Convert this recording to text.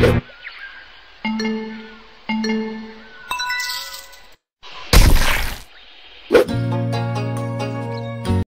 you